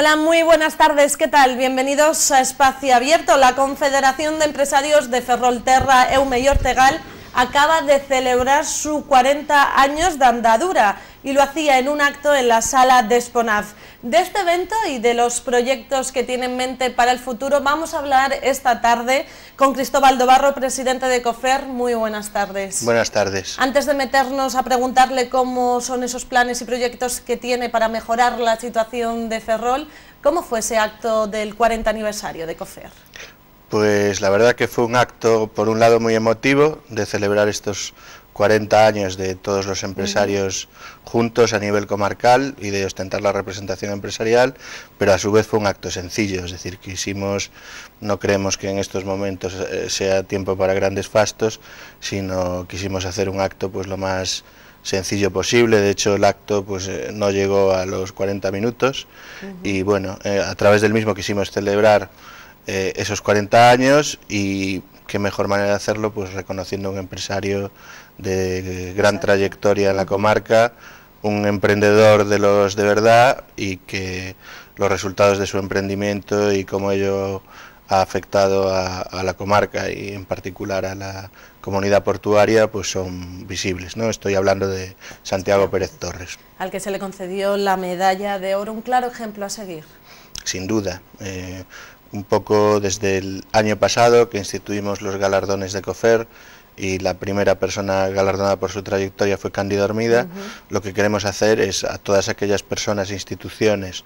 Hola, muy buenas tardes, ¿qué tal? Bienvenidos a Espacio Abierto. La Confederación de Empresarios de Ferrolterra, Eume y Ortegal acaba de celebrar su 40 años de andadura y lo hacía en un acto en la sala de Sponaf. De este evento y de los proyectos que tiene en mente para el futuro vamos a hablar esta tarde con Cristóbal Dobarro, presidente de COFER. Muy buenas tardes. Buenas tardes. Antes de meternos a preguntarle cómo son esos planes y proyectos que tiene para mejorar la situación de Ferrol, ¿cómo fue ese acto del 40 aniversario de COFER? Pues la verdad que fue un acto, por un lado, muy emotivo de celebrar estos 40 años de todos los empresarios juntos a nivel comarcal y de ostentar la representación empresarial, pero a su vez fue un acto sencillo, es decir, quisimos, no creemos que en estos momentos eh, sea tiempo para grandes fastos, sino quisimos hacer un acto pues lo más sencillo posible, de hecho el acto pues eh, no llegó a los 40 minutos y bueno, eh, a través del mismo quisimos celebrar eh, esos 40 años y qué mejor manera de hacerlo pues reconociendo a un empresario de gran trayectoria en la comarca, un emprendedor de los de verdad y que los resultados de su emprendimiento y cómo ello ha afectado a, a, la comarca y en particular a la comunidad portuaria pues son visibles. ¿no? Estoy hablando de Santiago Pérez Torres. Al que se le concedió la medalla de oro, un claro ejemplo a seguir. Sin duda. Eh, un poco desde el año pasado que instituimos los galardones de COFER y la primera persona galardonada por su trayectoria fue Cándido Hormida, lo que queremos hacer es a todas aquellas personas e instituciones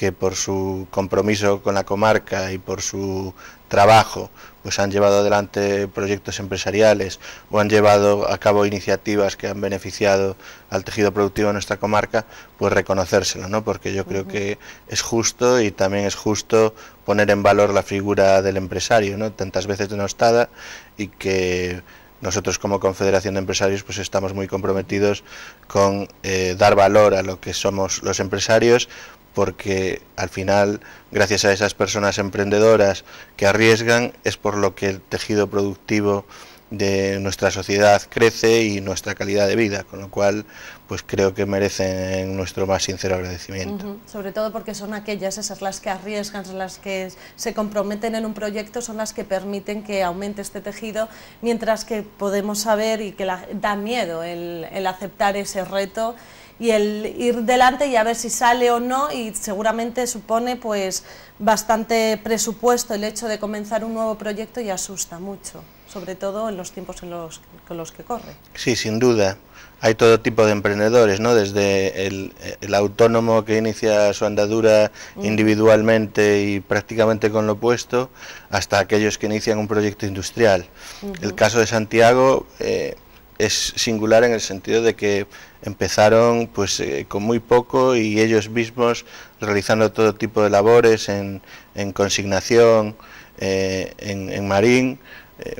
que por su compromiso con la comarca y por su trabajo pues han llevado adelante proyectos empresariales o han llevado a cabo iniciativas que han beneficiado al tejido productivo de nuestra comarca, pues reconocérselo, ¿no? Porque yo creo que es justo y también es justo poner en valor la figura del empresario, ¿no? Tantas veces denostada y que nosotros como Confederación de Empresarios pues estamos muy comprometidos con eh, dar valor a lo que somos los empresarios porque al final, gracias a esas personas emprendedoras que arriesgan, es por lo que el tejido productivo de nuestra sociedad crece y nuestra calidad de vida, con lo cual pues creo que merecen nuestro más sincero agradecimiento. Sobre todo porque son aquellas, esas las que arriesgan, las que se comprometen en un proyecto, son las que permiten que aumente este tejido, mientras que podemos saber y que la, da miedo el aceptar ese reto y el ir delante y a ver si sale o no y seguramente supone pues bastante presupuesto el hecho de comenzar un nuevo proyecto y asusta mucho, sobre todo en los tiempos en los, con los que corre. Sí, sin duda. Hay todo tipo de emprendedores, ¿no? Desde el, el autónomo que inicia su andadura -huh. individualmente y prácticamente con lo opuesto, hasta aquellos que inician un proyecto industrial. Uh -huh. El caso de Santiago eh, es singular en el sentido de que empezaron pues eh, con muy poco y ellos mismos realizando todo tipo de labores en, en consignación, eh, en, en, marín, eh,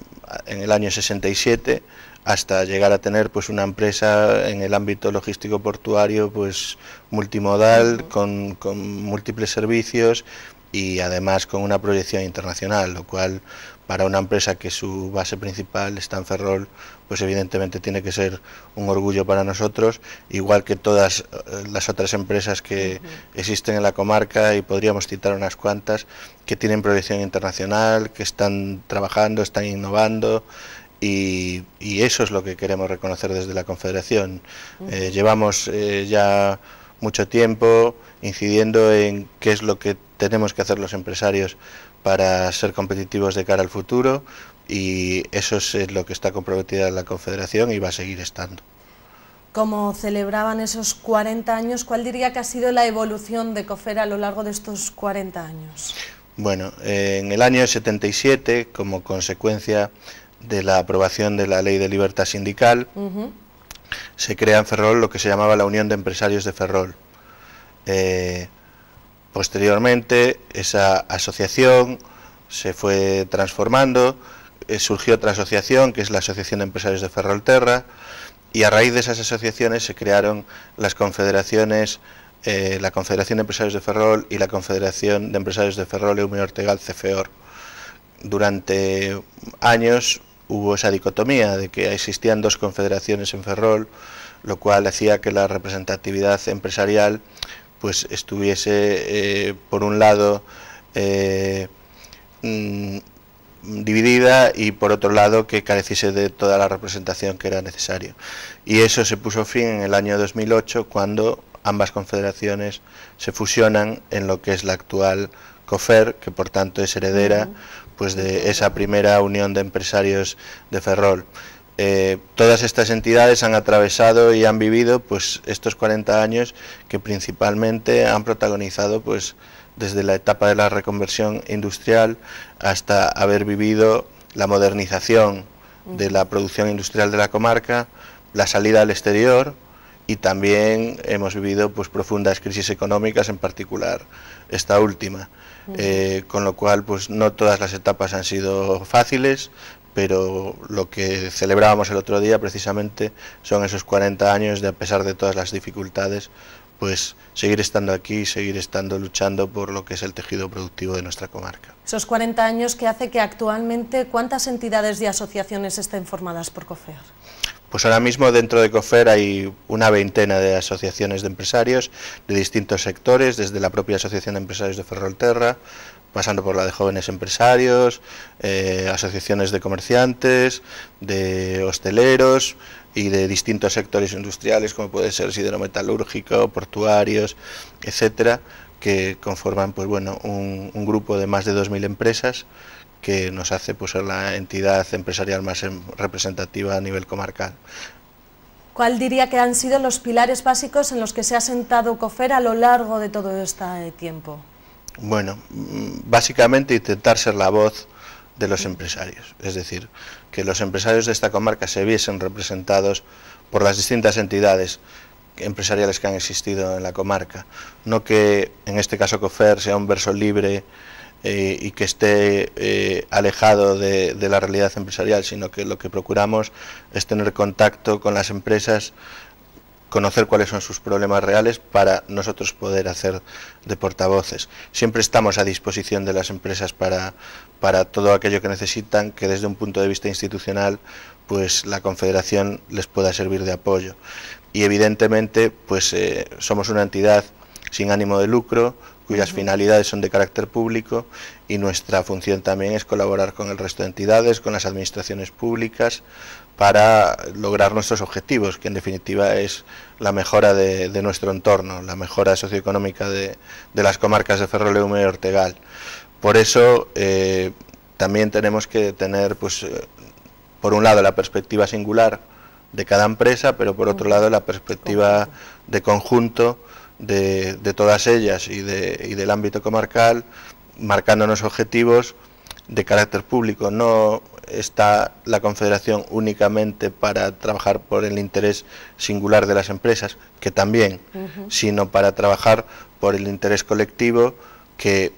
en el año 67 hasta llegar a tener pues una empresa en el ámbito logístico portuario pues multimodal uh -huh. con, con múltiples servicios y además con una proyección internacional, lo cual para una empresa que su base principal está en Ferrol, pues evidentemente tiene que ser un orgullo para nosotros, igual que todas eh, las otras empresas que uh -huh. existen en la comarca y podríamos citar unas cuantas que tienen proyección internacional, que están trabajando, están innovando y, y eso es lo que queremos reconocer desde la Confederación. Uh -huh. eh, llevamos eh, ya mucho tiempo incidiendo en qué es lo que tenemos que hacer los empresarios para ser competitivos de cara al futuro y eso es lo que está comprometida la Confederación y va a seguir estando. Como celebraban esos 40 años, ¿cuál diría que ha sido la evolución de COFER a lo largo de estos 40 años? Bueno, en el año 77, como consecuencia de la aprobación de la Ley de Libertad Sindical, uh -huh. Se crea en Ferrol lo que se llamaba la Unión de Empresarios de Ferrol. Eh, Posteriormente, esa asociación se fue transformando, eh, surgió otra asociación, que es la Asociación de Empresarios de Ferrolterra, y a raíz de esas asociaciones se crearon las confederaciones, eh, la Confederación de Empresarios de Ferrol y la Confederación de Empresarios de Ferrol y Ortegal, CFEOR. Durante años hubo esa dicotomía de que existían dos confederaciones en Ferrol, lo cual hacía que la representatividad empresarial pues estuviese por un lado mm, dividida y por otro lado que careciese de toda la representación que era necesario. Y eso se puso fin en el año 2008 cuando ambas confederaciones se fusionan en lo que es la actual COFER, que por tanto es heredera pues de esa primera unión de empresarios de Ferrol. Eh, todas estas entidades han atravesado y han vivido pues estos 40 años que principalmente han protagonizado pues desde la etapa de la reconversión industrial hasta haber vivido la modernización de la producción industrial de la comarca, la salida al exterior y también hemos vivido pues profundas crisis económicas, en particular esta última. Eh, con lo cual, pues no todas las etapas han sido fáciles, pero lo que celebrábamos el otro día precisamente son esos 40 años de, a pesar de todas las dificultades, pues seguir estando aquí, seguir estando luchando por lo que es el tejido productivo de nuestra comarca. Esos 40 años que hace que actualmente, ¿cuántas entidades y asociaciones estén formadas por COFER? Pues ahora mismo dentro de COFER hay una veintena de asociaciones de empresarios de distintos sectores, desde la propia Asociación de Empresarios de Ferrolterra, pasando por la de jóvenes empresarios, eh, asociaciones de comerciantes, de hosteleros y de distintos sectores industriales, como puede ser siderometalúrgico, portuarios, etcétera, que conforman pues bueno un, un grupo de más de 2.000 empresas que nos hace pues, ser la entidad empresarial más em, representativa a nivel comarcal. ¿Cuál diría que han sido los pilares básicos en los que se ha sentado COFER a lo largo de todo este tiempo? Bueno, mm, básicamente intentar ser la voz de los empresarios, es decir, que los empresarios de esta comarca se viesen representados por las distintas entidades empresariales que han existido en la comarca, no que en este caso COFER sea un verso libre eh, y que esté eh, alejado de, la realidad empresarial, sino que lo que procuramos es tener contacto con las empresas, conocer cuáles son sus problemas reales para nosotros poder hacer de portavoces. Siempre estamos a disposición de las empresas para, para todo aquello que necesitan, que desde un punto de vista institucional pues la Confederación les pueda servir de apoyo. Y evidentemente pues eh, somos una entidad sin ánimo de lucro, cuyas finalidades son de carácter público y nuestra función también es colaborar con el resto de entidades, con las administraciones públicas, para lograr nuestros objetivos, que en definitiva es la mejora de, nuestro entorno, la mejora socioeconómica de, las comarcas de Ferroleume y Ortegal. Por eso eh, también tenemos que tener, pues, eh, por un lado, la perspectiva singular de cada empresa, pero por otro lado, la perspectiva de conjunto de, todas ellas y, de, y del ámbito comarcal, marcándonos objetivos de carácter público. No está la Confederación únicamente para trabajar por el interés singular de las empresas, que también, sino para trabajar por el interés colectivo que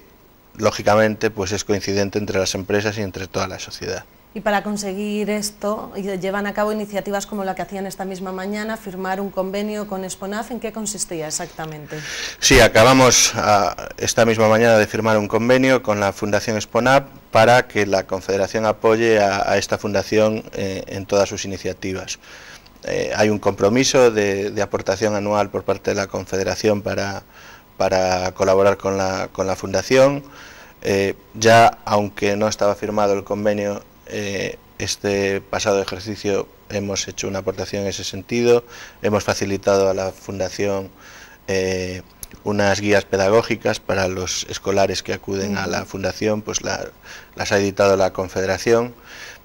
lógicamente pues es coincidente entre las empresas y entre toda la sociedad. Y para conseguir esto, llevan a cabo iniciativas como la que hacían esta misma mañana, firmar un convenio con Exponaf. ¿En qué consistía exactamente? Sí, acabamos ah, esta misma mañana de firmar un convenio con la Fundación Exponaf para que la Confederación apoye a, esta fundación eh, en todas sus iniciativas. Eh, hay un compromiso de, aportación anual por parte de la Confederación para, para colaborar con la, con la Fundación. Eh, ya, aunque no estaba firmado el convenio, eh, este pasado ejercicio hemos hecho una aportación en ese sentido, hemos facilitado a la Fundación eh, unas guías pedagógicas para los escolares que acuden a la Fundación, pues las ha editado la Confederación,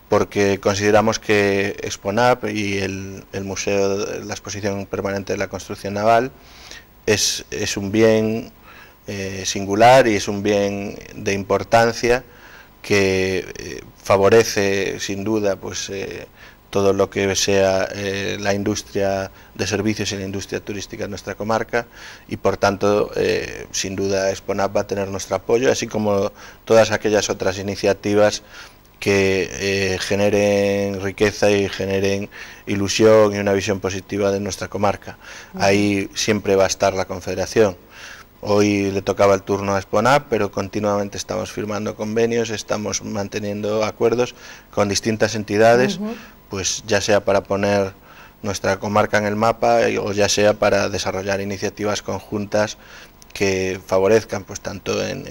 porque consideramos que Exponap y el, Museo, la exposición permanente de la construcción naval, es, un bien eh, singular y es un bien de importancia que eh, favorece sin duda pues eh, todo lo que sea eh, la industria de servicios y la industria turística en nuestra comarca y por tanto sin duda Exponap va a tener nuestro apoyo así como todas aquellas otras iniciativas que generen riqueza y generen ilusión y una visión positiva de nuestra comarca. Ahí siempre va a estar la Confederación. Hoy le tocaba el turno a Exponap, pero continuamente estamos firmando convenios, estamos manteniendo acuerdos con distintas entidades, pues ya sea para poner nuestra comarca en el mapa o ya sea para desarrollar iniciativas conjuntas que favorezcan pues tanto en,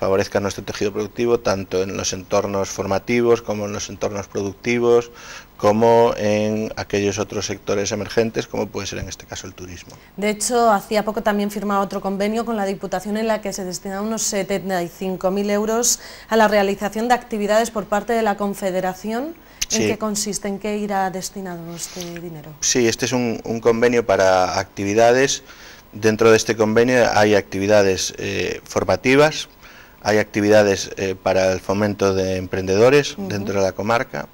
favorezcan nuestro tejido productivo tanto en los entornos formativos como en los entornos productivos como en aquellos otros sectores emergentes, como puede ser en este caso el turismo. De hecho, hacía poco también firmaba otro convenio con la Diputación en la que se destinan unos 75.000 euros a la realización de actividades por parte de la Confederación. ¿En qué consiste? ¿En qué irá destinado este dinero? Sí, este es un, convenio para actividades. Dentro de este convenio hay actividades eh, formativas, hay actividades eh, para el fomento de emprendedores dentro de la comarca,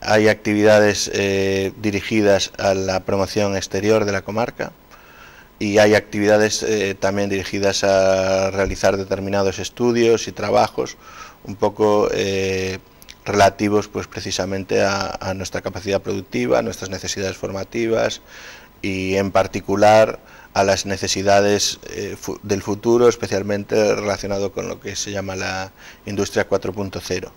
hay actividades eh, dirigidas a la promoción exterior de la comarca. Y hay actividades eh, también dirigidas a realizar determinados estudios y trabajos un poco eh, relativos pues precisamente a, nuestra capacidad productiva, a nuestras necesidades formativas y en particular a las necesidades del futuro, especialmente relacionado con lo que se llama la industria 4.0.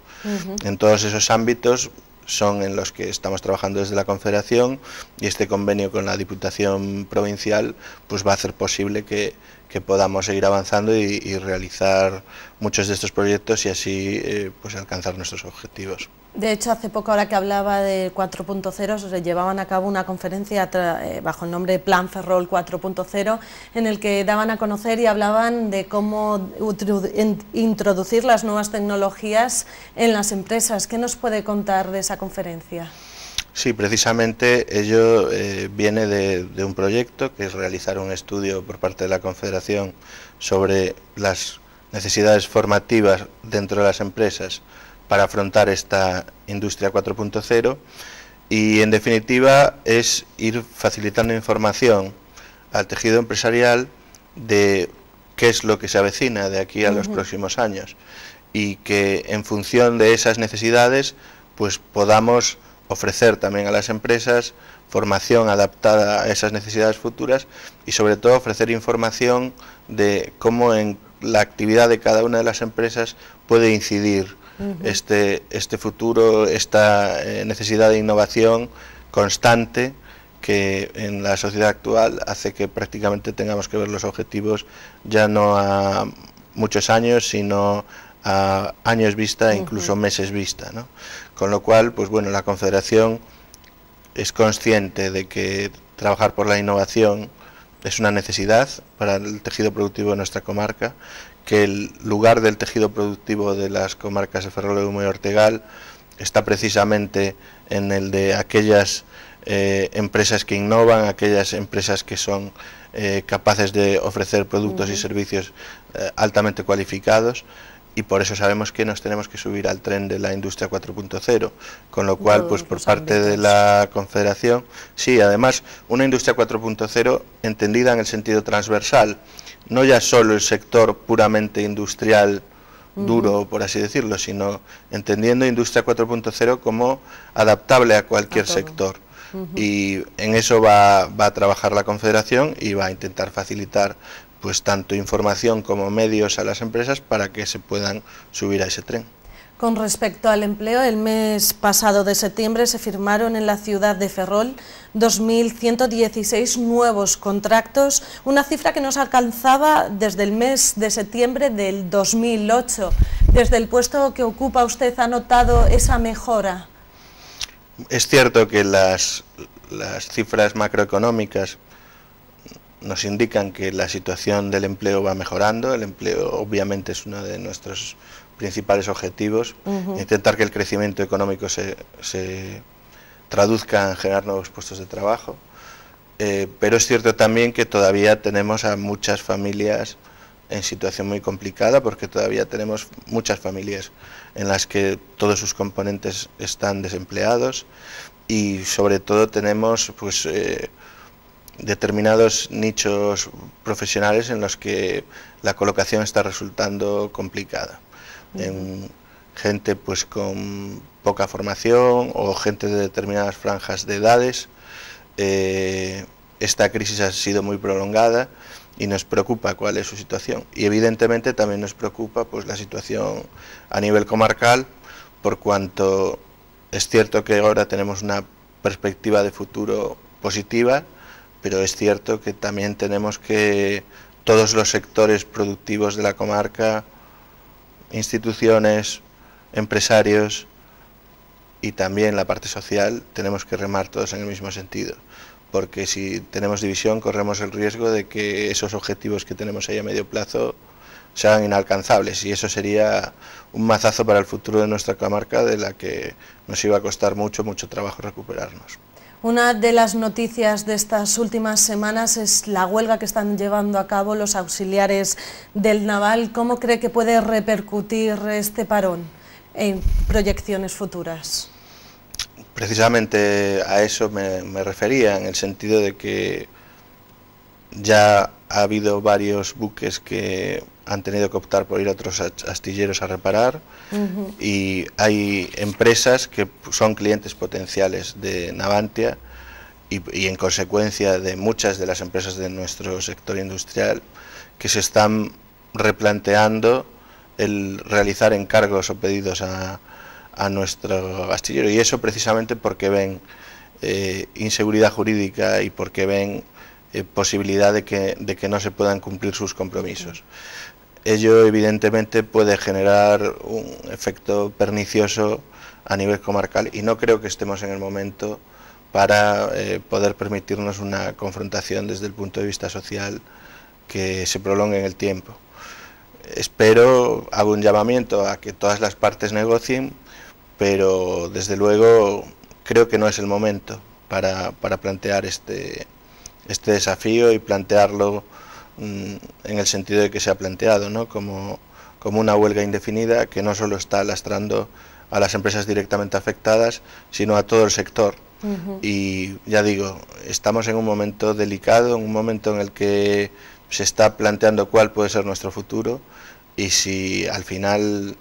En todos esos ámbitos son en los que estamos trabajando desde la Confederación y este convenio con la Diputación Provincial pues va a hacer posible que, podamos seguir avanzando y, realizar muchos de estos proyectos y así eh, pues alcanzar nuestros objetivos. De hecho, hace poco, ahora que hablaba de 4.0, se llevaban a cabo una conferencia eh, bajo el nombre Plan Ferrol 4.0, en el que daban a conocer y hablaban de cómo introducir las nuevas tecnologías en las empresas. ¿Qué nos puede contar de esa conferencia? Sí, precisamente ello eh, viene de, de un proyecto que es realizar un estudio por parte de la Confederación sobre las necesidades formativas dentro de las empresas para afrontar esta industria 4.0 y en definitiva es ir facilitando información al tejido empresarial de qué es lo que se avecina de aquí a los próximos años y que en función de esas necesidades pues podamos ofrecer también a las empresas formación adaptada a esas necesidades futuras y sobre todo ofrecer información de cómo en la actividad de cada una de las empresas puede incidir este, este futuro, esta eh, necesidad de innovación constante que en la sociedad actual hace que prácticamente tengamos que ver los objetivos ya no a muchos años, sino a años vista, e incluso meses vista. ¿no? Con lo cual, pues bueno, la Confederación es consciente de que trabajar por la innovación es una necesidad para el tejido productivo de nuestra comarca que el lugar del tejido productivo de las comarcas de Ferrol, y Ortegal está precisamente en el de aquellas eh, empresas que innovan, aquellas empresas que son eh, capaces de ofrecer productos y servicios eh, altamente cualificados y por eso sabemos que nos tenemos que subir al tren de la industria 4.0, con lo cual, pues por parte de la Confederación, sí, además, una industria 4.0 entendida en el sentido transversal, no ya solo el sector puramente industrial duro, por así decirlo, sino entendiendo Industria 4.0 como adaptable a cualquier sector. Y en eso va, va, a trabajar la Confederación y va a intentar facilitar pues tanto información como medios a las empresas para que se puedan subir a ese tren. Con respecto al empleo, el mes pasado de septiembre se firmaron en la ciudad de Ferrol 2.116 nuevos contratos, una cifra que nos alcanzaba desde el mes de septiembre del 2008. Desde el puesto que ocupa usted, ¿ha notado esa mejora? Es cierto que las, las cifras macroeconómicas nos indican que la situación del empleo va mejorando, el empleo obviamente es uno de nuestros principales objetivos, intentar que el crecimiento económico se, se, traduzca en generar nuevos puestos de trabajo, eh, pero es cierto también que todavía tenemos a muchas familias en situación muy complicada porque todavía tenemos muchas familias en las que todos sus componentes están desempleados. Y sobre todo tenemos pues eh, determinados nichos profesionales en los que la colocación está resultando complicada en gente pues con poca formación o gente de determinadas franjas de edades. Eh, esta crisis ha sido muy prolongada y nos preocupa cuál es su situación. Y evidentemente también nos preocupa pues la situación a nivel comarcal, por cuanto es cierto que ahora tenemos una perspectiva de futuro positiva, pero es cierto que también tenemos que todos los sectores productivos de la comarca, instituciones, empresarios y también la parte social, tenemos que remar todos en el mismo sentido, porque si tenemos división corremos el riesgo de que esos objetivos que tenemos ahí a medio plazo sean inalcanzables y eso sería un mazazo para el futuro de nuestra comarca de la que nos iba a costar mucho, mucho trabajo recuperarnos. Una de las noticias de estas últimas semanas es la huelga que están llevando a cabo los auxiliares del Naval. ¿Cómo cree que puede repercutir este parón en proyecciones futuras? Precisamente a eso me, refería, en el sentido de que ya ha habido varios buques que han tenido que optar por ir a otros astilleros a reparar. Y hay empresas que son clientes potenciales de Navantia y, en consecuencia de muchas de las empresas de nuestro sector industrial que se están replanteando el realizar encargos o pedidos a, nuestro astillero. Y eso precisamente porque ven eh, inseguridad jurídica y porque ven eh, posibilidad de que, de que no se puedan cumplir sus compromisos ello evidentemente puede generar un efecto pernicioso a nivel comarcal y no creo que estemos en el momento para eh, poder permitirnos una confrontación desde el punto de vista social que se prolongue en el tiempo. Espero, hago un llamamiento a que todas las partes negocien, pero desde luego creo que no es el momento para, para plantear este, este desafío y plantearlo en el sentido de que se ha planteado, ¿no? como, como una huelga indefinida que no solo está lastrando a las empresas directamente afectadas, sino a todo el sector. Y ya digo, estamos en un momento delicado, en un momento en el que se está planteando cuál puede ser nuestro futuro y si al final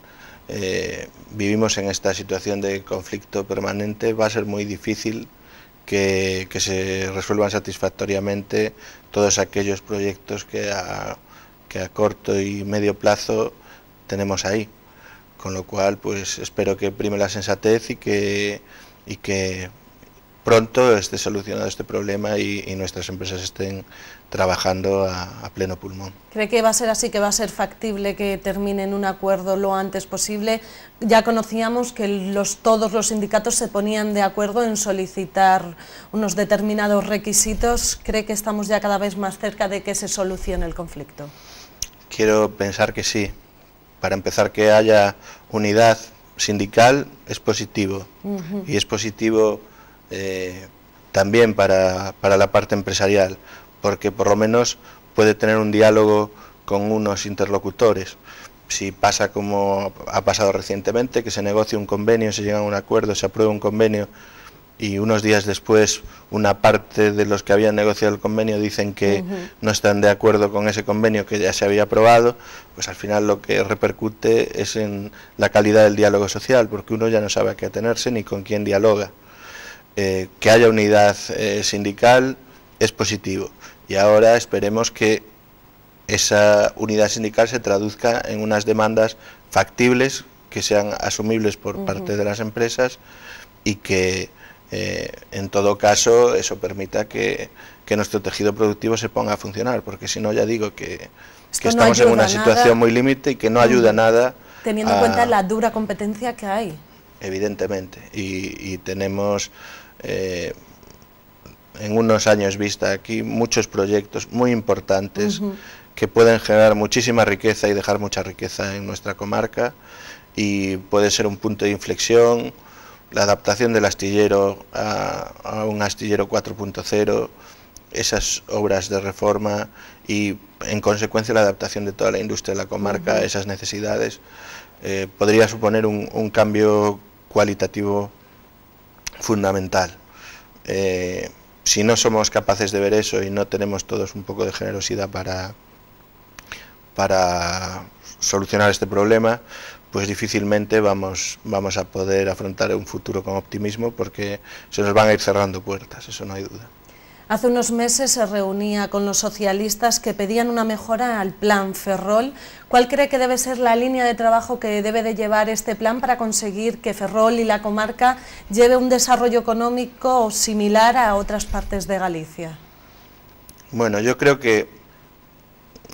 eh, vivimos en esta situación de conflicto permanente va a ser muy difícil que, se resuelvan satisfactoriamente todos aquellos proyectos que a, que a corto y medio plazo tenemos ahí. Con lo cual, pues espero que prime la sensatez y que, y que pronto esté solucionado este problema y, nuestras empresas estén trabajando a, pleno pulmón. ¿Cree que va a ser así, que va a ser factible que terminen un acuerdo lo antes posible? Ya conocíamos que los, todos los sindicatos se ponían de acuerdo en solicitar unos determinados requisitos. ¿Cree que estamos ya cada vez más cerca de que se solucione el conflicto? Quiero pensar que sí. Para empezar, que haya unidad sindical es positivo. Y es positivo eh, también para, para la parte empresarial, porque por lo menos puede tener un diálogo con unos interlocutores. Si pasa como ha pasado recientemente, que se negocia un convenio, se llega a un acuerdo, se aprueba un convenio y unos días después una parte de los que habían negociado el convenio dicen que no están de acuerdo con ese convenio que ya se había aprobado, pues al final lo que repercute es en la calidad del diálogo social, porque uno ya no sabe a qué atenerse ni con quién dialoga. Eh, que haya unidad eh, sindical es positivo y ahora esperemos que esa unidad sindical se traduzca en unas demandas factibles que sean asumibles por parte de las empresas y que eh, en todo caso eso permita que, nuestro tejido productivo se ponga a funcionar, porque si no ya digo que, estamos en una situación muy límite y que no ayuda nada. Teniendo en cuenta la dura competencia que hay. Evidentemente, y tenemos eh, en unos años vista aquí muchos proyectos muy importantes que pueden generar muchísima riqueza y dejar mucha riqueza en nuestra comarca. Y puede ser un punto de inflexión la adaptación del astillero a, un astillero 4.0 esas obras de reforma y en consecuencia la adaptación de toda la industria de la comarca a esas necesidades eh, podría suponer un cambio cualitativo fundamental. Eh, si no somos capaces de ver eso y no tenemos todos un poco de generosidad para, para solucionar este problema, pues difícilmente vamos, vamos a poder afrontar un futuro con optimismo porque se nos van a ir cerrando puertas, eso no hay duda. Hace unos meses se reunía con los socialistas que pedían una mejora al plan Ferrol. ¿Cuál cree que debe ser la línea de trabajo que debe de llevar este plan para conseguir que Ferrol y la comarca lleve un desarrollo económico similar a otras partes de Galicia? Bueno, yo creo que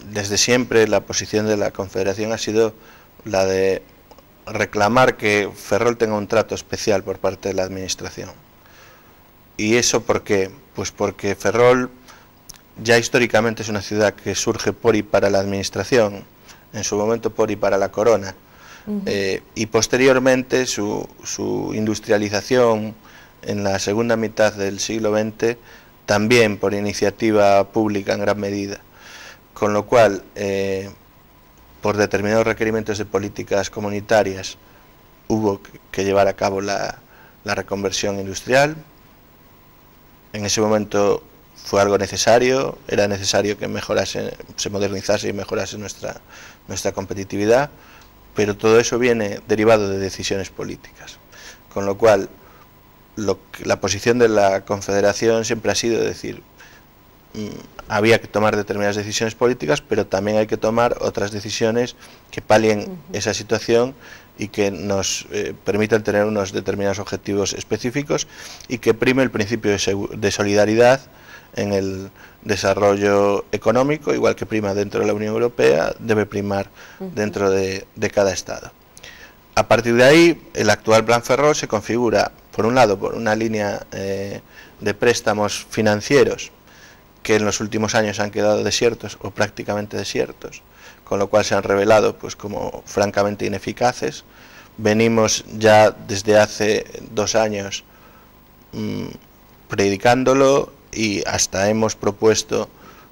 desde siempre la posición de la Confederación ha sido la de reclamar que Ferrol tenga un trato especial por parte de la Administración. ¿Y eso por qué? Pues porque Ferrol ya históricamente es una ciudad que surge por y para la Administración, en su momento por y para la Corona, eh, y posteriormente su, su industrialización en la segunda mitad del siglo XX también por iniciativa pública en gran medida. Con lo cual, eh, por determinados requerimientos de políticas comunitarias, hubo que llevar a cabo la, reconversión industrial. En ese momento fue algo necesario, era necesario que mejorase, se modernizase y mejorase nuestra, nuestra competitividad, pero todo eso viene derivado de decisiones políticas. Con lo cual, la posición de la Confederación siempre ha sido decir, había que tomar determinadas decisiones políticas, pero también hay que tomar otras decisiones que palien esa situación y que nos eh, permitan tener unos determinados objetivos específicos y que prime el principio de, solidaridad en el desarrollo económico, igual que prima dentro de la Unión Europea, debe primar dentro de, cada Estado. A partir de ahí, el actual Plan Ferrol se configura por un lado, por una línea eh, de préstamos financieros que en los últimos años han quedado desiertos o prácticamente desiertos, con lo cual se han revelado pues como francamente ineficaces. Venimos ya desde hace dos años mm, predicándolo y hasta hemos propuesto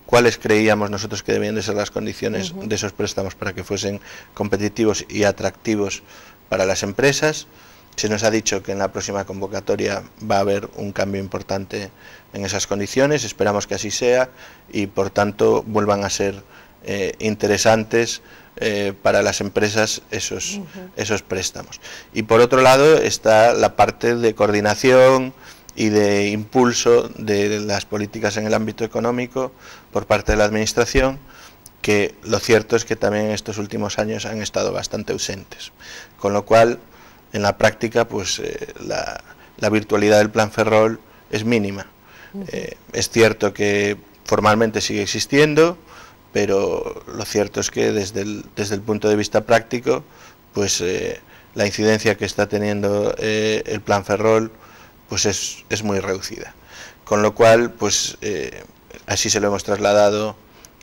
cuáles creíamos nosotros que debían de ser las condiciones de esos préstamos para que fuesen competitivos y atractivos para las empresas. Se nos ha dicho que en la próxima convocatoria va a haber un cambio importante en esas condiciones, esperamos que así sea y por tanto vuelvan a ser eh, interesantes eh, para las empresas esos, esos préstamos. Y por otro lado está la parte de coordinación y de impulso de las políticas en el ámbito económico por parte de la Administración, que lo cierto es que también en estos últimos años han estado bastante ausentes. Con lo cual, en la práctica pues eh, la, virtualidad del plan Ferrol es mínima. Eh, es cierto que formalmente sigue existiendo, pero lo cierto es que desde el, desde el punto de vista práctico, pues eh, la incidencia que está teniendo el plan Ferrol pues es, es, muy reducida. Con lo cual, pues así se lo hemos trasladado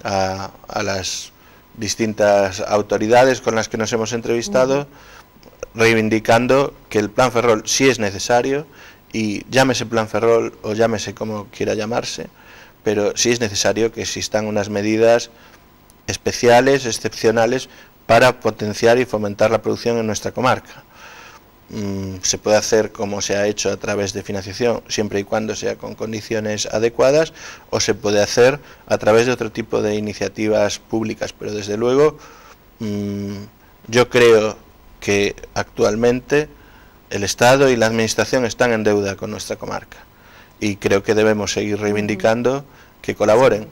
a, a, las distintas autoridades con las que nos hemos entrevistado reivindicando que el plan Ferrol sí es necesario y llámese plan Ferrol o llámese como quiera llamarse, pero sí es necesario que existan unas medidas especiales, excepcionales, para potenciar y fomentar la producción en nuestra comarca. Mm, se puede hacer como se ha hecho a través de financiación, siempre y cuando sea con condiciones adecuadas, o se puede hacer a través de otro tipo de iniciativas públicas, pero desde luego mm, yo creo que actualmente el Estado y la Administración están en deuda con nuestra comarca y creo que debemos seguir reivindicando que colaboren,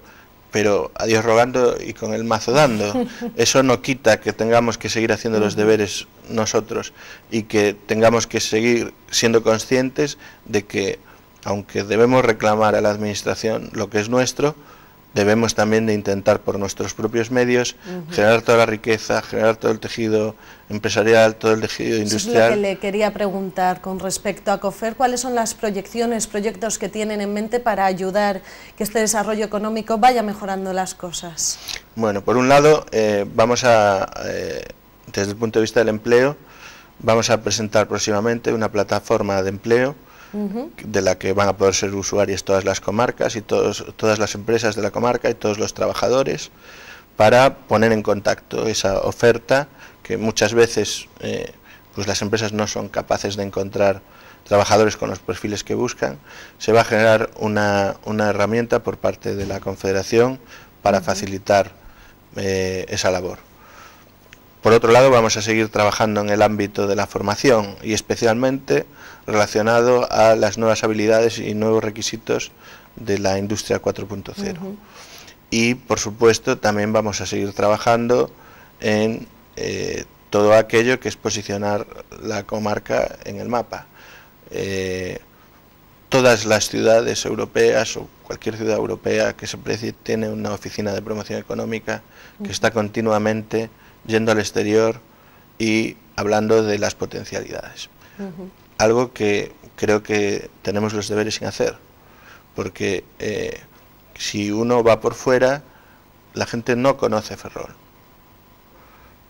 pero a Dios rogando y con el mazo dando. Eso no quita que tengamos que seguir haciendo los deberes nosotros y que tengamos que seguir siendo conscientes de que aunque debemos reclamar a la Administración lo que es nuestro, debemos también de intentar por nuestros propios medios generar toda la riqueza, generar todo el tejido empresarial, todo el tejido industrial. es lo que le quería preguntar con respecto a COFER, ¿cuáles son las proyecciones, proyectos que tienen en mente para ayudar que este desarrollo económico vaya mejorando las cosas? Bueno, por un lado, eh, vamos a, eh, desde el punto de vista del empleo, vamos a presentar próximamente una plataforma de empleo de la que van a poder ser usuarias todas las comarcas y todos, todas las empresas de la comarca y todos los trabajadores para poner en contacto esa oferta que muchas veces eh, pues las empresas no son capaces de encontrar trabajadores con los perfiles que buscan, se va a generar una, una herramienta por parte de la Confederación para facilitar eh, esa labor. Por otro lado, vamos a seguir trabajando en el ámbito de la formación y especialmente relacionado a las nuevas habilidades y nuevos requisitos de la industria 4.0. Y, por supuesto, también vamos a seguir trabajando en eh, todo aquello que es posicionar la comarca en el mapa. Eh, todas las ciudades europeas o cualquier ciudad europea que se precie tiene una oficina de promoción económica que está continuamente yendo al exterior y hablando de las potencialidades. Algo que creo que tenemos los deberes sin hacer, porque eh, si uno va por fuera, la gente no conoce Ferrol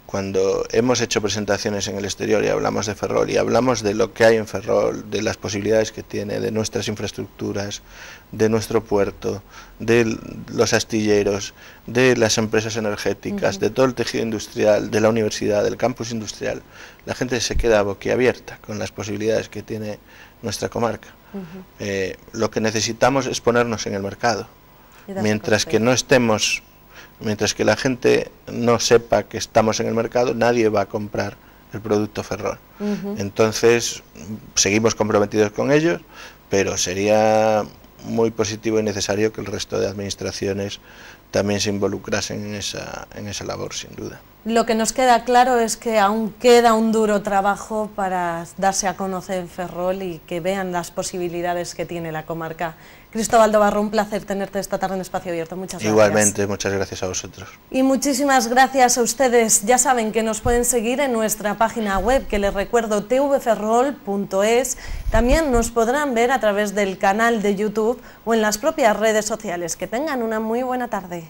cuando hemos hecho presentaciones en el exterior y hablamos de Ferrol y hablamos de lo que hay en Ferrol, de las posibilidades que tiene, de nuestras infraestructuras, de nuestro puerto, de los astilleros, de las empresas energéticas, de todo el tejido industrial, de la universidad, del campus industrial, la gente se queda boquiabierta con las posibilidades que tiene nuestra comarca. Eh, lo que necesitamos es ponernos en el mercado. Mientras que no estemos Mientras que la gente no sepa que estamos en el mercado, nadie va a comprar el producto Ferrol. Entonces, seguimos comprometidos con ellos, pero sería muy positivo y necesario que el resto de administraciones también se involucrasen en esa, en esa labor, sin duda. Lo que nos queda claro es que aún queda un duro trabajo para darse a conocer en Ferrol y que vean las posibilidades que tiene la comarca. Cristóbal Dobarro, un placer tenerte esta tarde en Espacio Abierto. Muchas gracias. Igualmente, muchas gracias a vosotros. Y muchísimas gracias a ustedes. Ya saben que nos pueden seguir en nuestra página web, que les recuerdo tvferrol.es. También nos podrán ver a través del canal de YouTube o en las propias redes sociales. Que tengan una muy buena tarde.